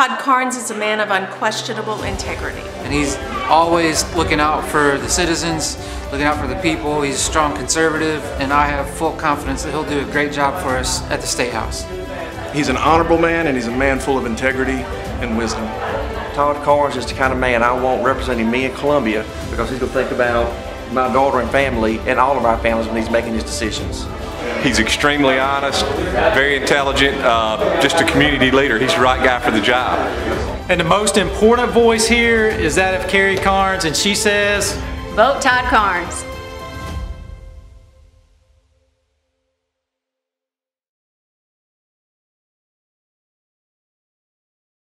Todd Carnes is a man of unquestionable integrity. And he's always looking out for the citizens, looking out for the people. He's a strong conservative, and I have full confidence that he'll do a great job for us at the State House. He's an honorable man, and he's a man full of integrity and wisdom. Todd Carnes is the kind of man I want representing me in Columbia because he's going to think about my daughter and family and all of our families when he's making his decisions. He's extremely honest, very intelligent, uh, just a community leader. He's the right guy for the job. And the most important voice here is that of Carrie Carnes, and she says, Vote Todd Carnes.